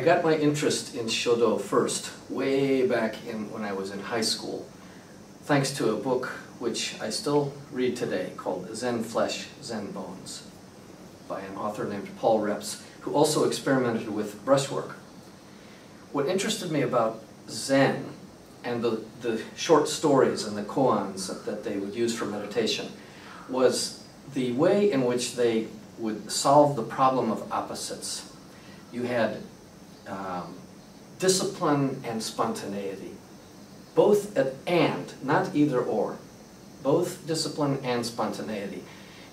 I got my interest in Shodo first, way back in when I was in high school, thanks to a book which I still read today called Zen Flesh, Zen Bones by an author named Paul Reps, who also experimented with brushwork. What interested me about Zen and the, the short stories and the koans that, they would use for meditation was the way in which they would solve the problem of opposites. You had um, discipline and spontaneity, both at and, not either or, both discipline and spontaneity.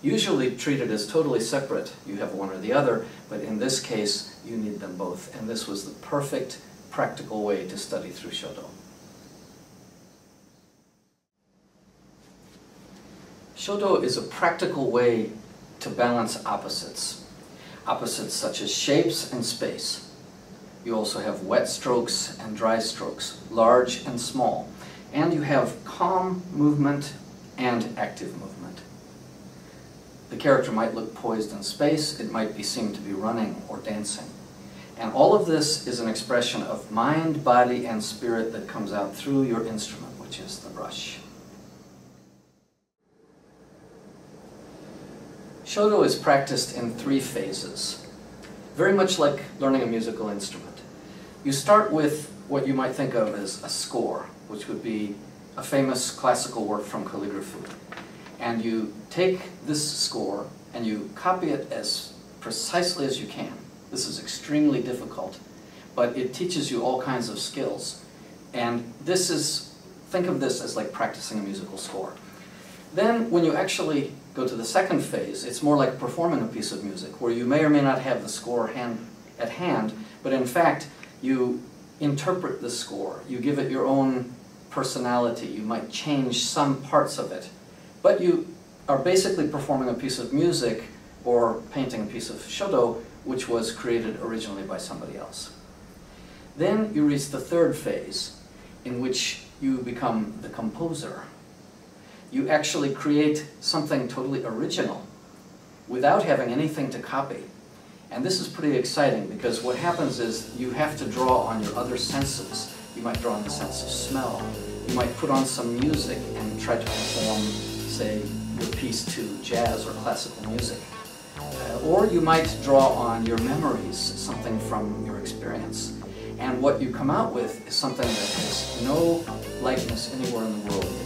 Usually treated as totally separate, you have one or the other, but in this case, you need them both, and this was the perfect practical way to study through Shodo. Shodo is a practical way to balance opposites. Opposites such as shapes and space. You also have wet strokes and dry strokes, large and small. And you have calm movement and active movement. The character might look poised in space, it might be seen to be running or dancing. And all of this is an expression of mind, body, and spirit that comes out through your instrument, which is the brush. Shodo is practiced in three phases, very much like learning a musical instrument. You start with what you might think of as a score, which would be a famous classical work from calligraphy. And you take this score and you copy it as precisely as you can. This is extremely difficult, but it teaches you all kinds of skills. And this is, think of this as like practicing a musical score. Then when you actually go to the second phase, it's more like performing a piece of music, where you may or may not have the score hand, at hand, but in fact, you interpret the score. You give it your own personality. You might change some parts of it. But you are basically performing a piece of music or painting a piece of shodo which was created originally by somebody else. Then you reach the third phase in which you become the composer you actually create something totally original without having anything to copy. And this is pretty exciting because what happens is you have to draw on your other senses. You might draw on the sense of smell. You might put on some music and try to perform, say, your piece to jazz or classical music. Uh, or you might draw on your memories, something from your experience. And what you come out with is something that has no likeness anywhere in the world